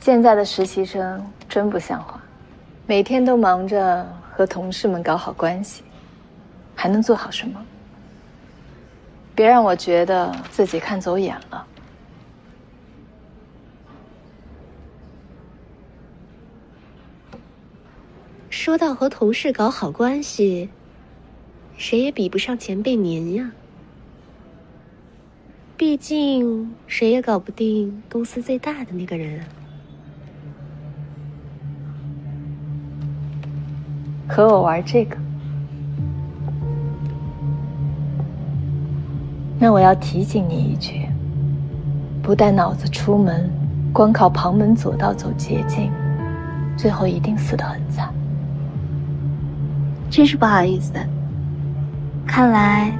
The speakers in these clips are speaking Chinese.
现在的实习生真不像话，每天都忙着和同事们搞好关系，还能做好什么？别让我觉得自己看走眼了。说到和同事搞好关系，谁也比不上前辈您呀。毕竟谁也搞不定公司最大的那个人啊。和我玩这个，那我要提醒你一句：不带脑子出门，光靠旁门左道走捷径，最后一定死得很惨。真是不好意思，看来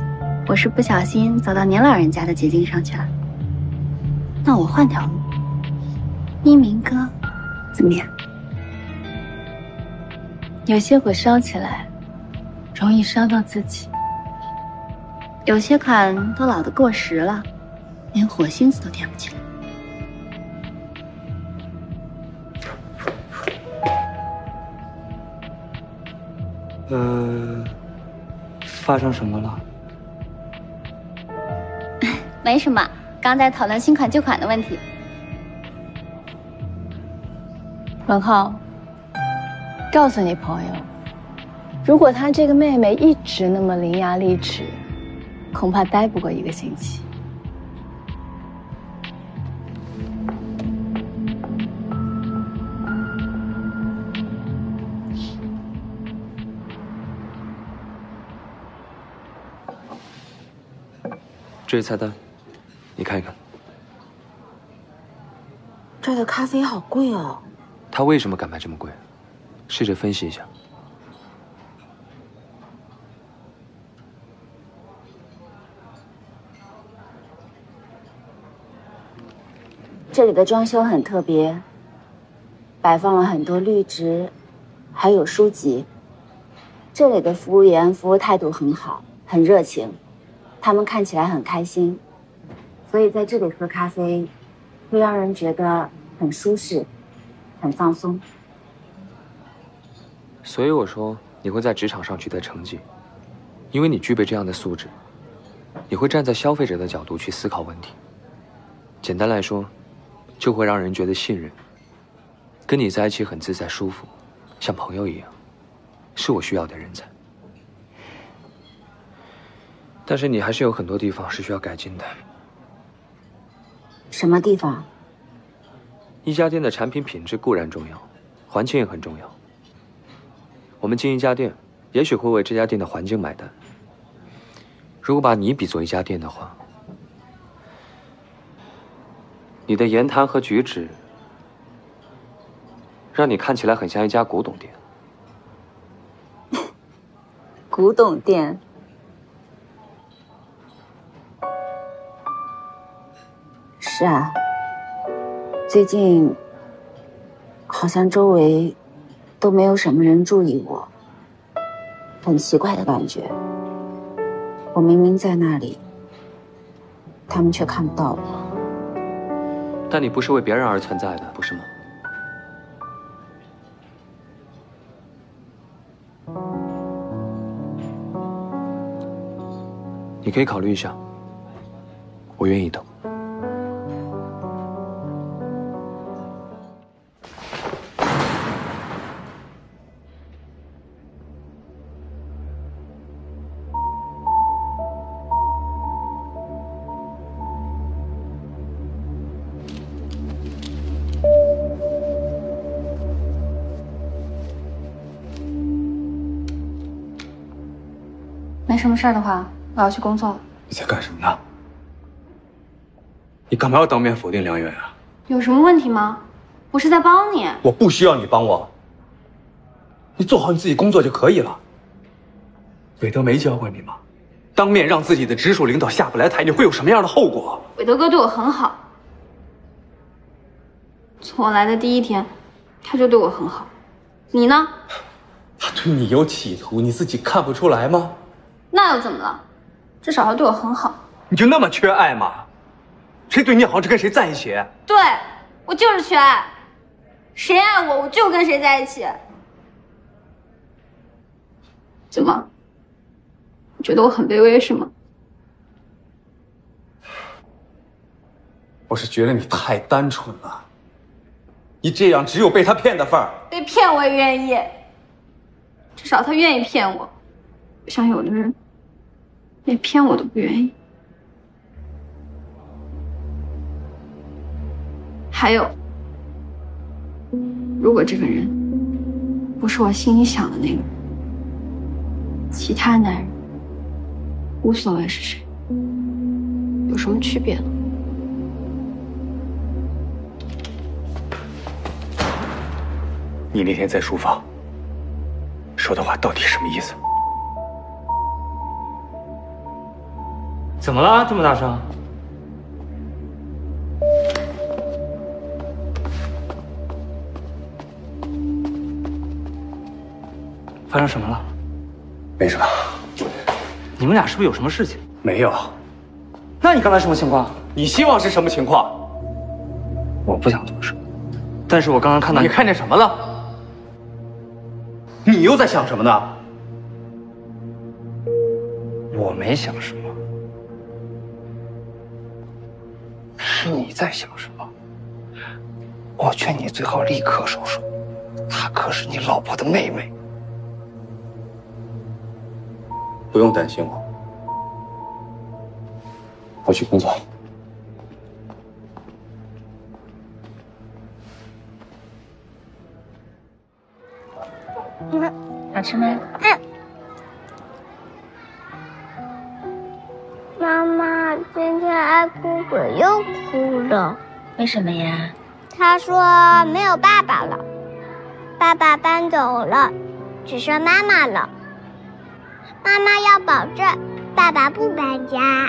我是不小心走到您老人家的捷径上去了。那我换条路，一鸣哥，怎么样？有些火烧起来，容易烧到自己。有些款都老的过时了，连火星子都点不起来。呃，发生什么了？没什么，刚在讨论新款旧款的问题。文浩，告诉你朋友，如果他这个妹妹一直那么伶牙俐齿，恐怕待不过一个星期。这是菜单，你看一看。这儿的咖啡好贵哦。他为什么敢卖这么贵？试着分析一下。这里的装修很特别，摆放了很多绿植，还有书籍。这里的服务员服务态度很好，很热情，他们看起来很开心，所以在这里喝咖啡，会让人觉得很舒适，很放松。所以我说你会在职场上取得成绩，因为你具备这样的素质。你会站在消费者的角度去思考问题。简单来说，就会让人觉得信任。跟你在一起很自在舒服，像朋友一样，是我需要的人才。但是你还是有很多地方是需要改进的。什么地方？一家店的产品品质固然重要，环境也很重要。我们经营一家店，也许会为这家店的环境买单。如果把你比作一家店的话，你的言谈和举止，让你看起来很像一家古董店。古董店。是啊，最近好像周围都没有什么人注意我，很奇怪的感觉。我明明在那里，他们却看不到我。但你不是为别人而存在的，不是吗？你可以考虑一下，我愿意等。什么事儿的话，我要去工作了。你在干什么呢？你干嘛要当面否定梁远啊？有什么问题吗？我是在帮你。我不需要你帮我，你做好你自己工作就可以了。韦德没教过你吗？当面让自己的直属领导下不来台，你会有什么样的后果？韦德哥对我很好，从我来的第一天，他就对我很好。你呢？他对你有企图，你自己看不出来吗？那又怎么了？至少他对我很好。你就那么缺爱吗？谁对你好，就跟谁在一起。对，我就是缺爱。谁爱我，我就跟谁在一起。怎么？你觉得我很卑微是吗？我是觉得你太单纯了，你这样只有被他骗的份儿。被骗我也愿意，至少他愿意骗我，不像有的人连骗我都不愿意。还有，如果这个人不是我心里想的那个人，其他男人无所谓是谁，有什么区别呢？你那天在书房说的话到底什么意思？怎么了？这么大声？发生什么了？没什么，你们俩是不是有什么事情？没有。那你刚才什么情况？你希望是什么情况？我不想多说，但是我刚刚看到你看见什么了？你又在想什么呢？我没想什么，你在想什么。我劝你最好立刻收手，她可是你老婆的妹妹。不用担心我，我去工作。好吃吗？妈爱哭鬼又哭了，为什么呀？他说没有爸爸了，爸爸搬走了，只剩妈妈了。妈妈要保证爸爸不搬家。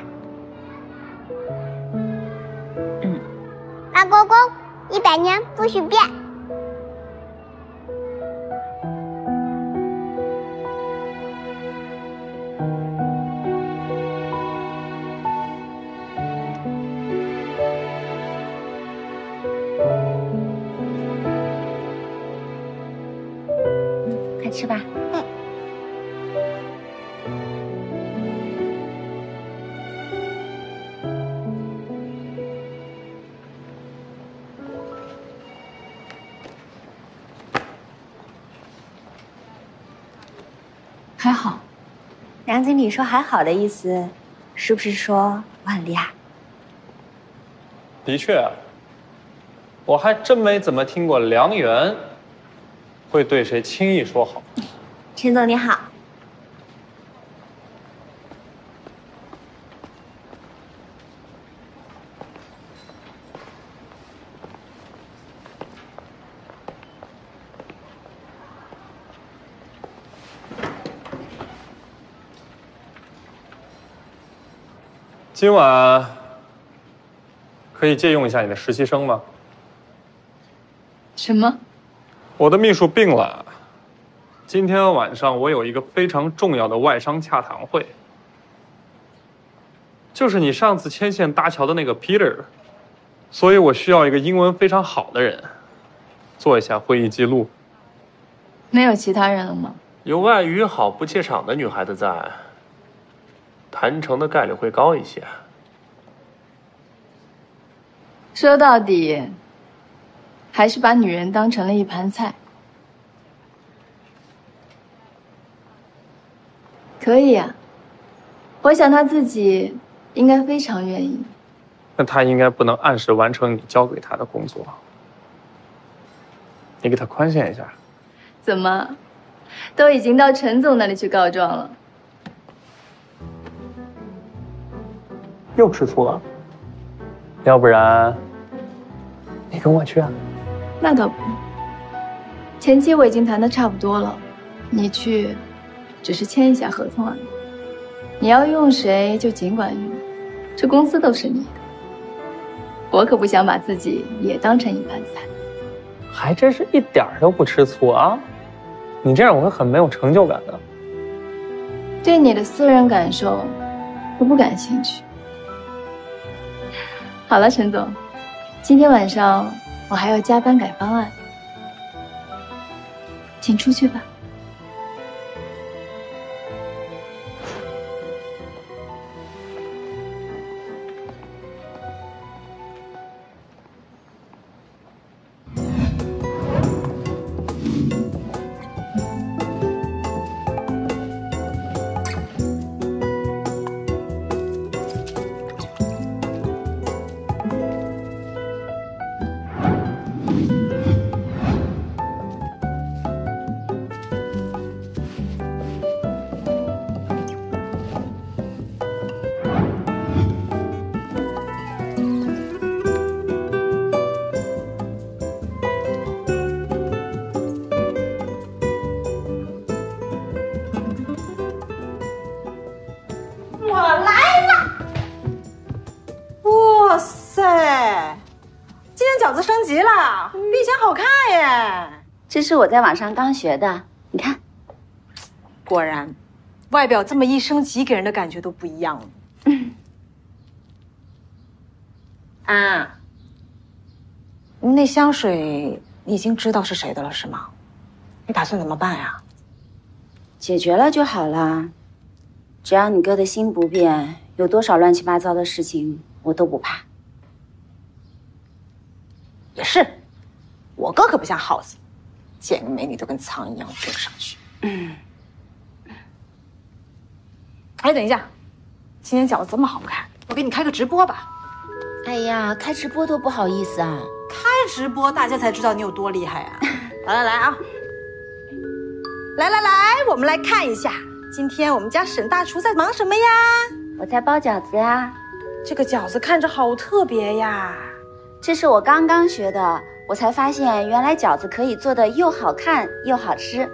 嗯，阿公公，一百年不许变。快吃吧。嗯。还好，梁经理说还好的意思，是不是说我很厉害？的确，我还真没怎么听过梁元会对谁轻易说好。陈总你好，今晚可以借用一下你的实习生吗？什么？我的秘书病了，今天晚上我有一个非常重要的外商洽谈会，就是你上次牵线搭桥的那个 Peter，所以我需要一个英文非常好的人，做一下会议记录。没有其他人了吗？有外语好不怯场的女孩子在，谈成的概率会高一些。说到底，还是把女人当成了一盘菜。可以啊，我想他自己应该非常愿意。那他应该不能按时完成你交给他的工作，你给他宽限一下。怎么，都已经到陈总那里去告状了？又吃醋了？要不然你跟我去啊？那倒不。前期我已经谈的差不多了，你去，只是签一下合同而已。你要用谁就尽管用，这公司都是你的。我可不想把自己也当成一盘菜。还真是一点都不吃醋啊！你这样我会很没有成就感的。对你的私人感受，我不感兴趣。好了，陈总，今天晚上我还要加班改方案。请出去吧。这是我在网上刚学的，你看，果然，外表这么一升级，给人的感觉都不一样了。嗯，啊，那香水你已经知道是谁的了是吗？你打算怎么办呀？解决了就好了。只要你哥的心不变，有多少乱七八糟的事情我都不怕。也是，我哥可不像耗子，见个美女都跟苍蝇一样追上去。嗯。哎，等一下，今天饺子这么好看，我给你开个直播吧。哎呀，开直播多不好意思啊！开直播大家才知道你有多厉害啊！来来来啊！来来来，我们来看一下。今天我们家沈大厨在忙什么呀？我在包饺子呀。这个饺子看着好特别呀！这是我刚刚学的，我才发现原来饺子可以做的又好看又好吃。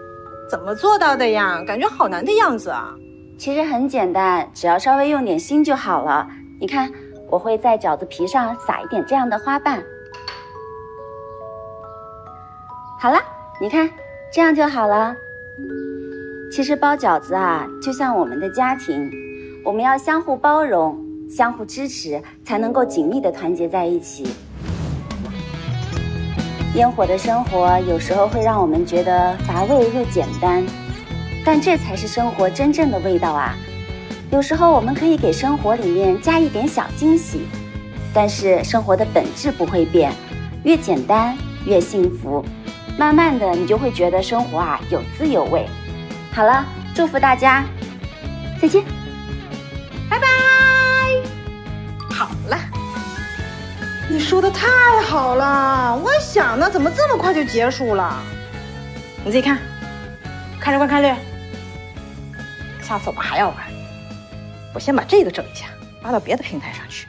怎么做到的呀？感觉好难的样子啊！其实很简单，只要稍微用点心就好了。你看，我会在饺子皮上撒一点这样的花瓣。好了，你看，这样就好了。其实包饺子啊，就像我们的家庭，我们要相互包容、相互支持，才能够紧密的团结在一起。烟火的生活有时候会让我们觉得乏味又简单，但这才是生活真正的味道啊！有时候我们可以给生活里面加一点小惊喜，但是生活的本质不会变，越简单越幸福。慢慢的，你就会觉得生活啊有滋有味。好了，祝福大家，再见，拜拜。好了，你说的太好了，我想呢，怎么这么快就结束了？你自己看，看着观看率，下次我们还要玩。我先把这个整一下，发到别的平台上去。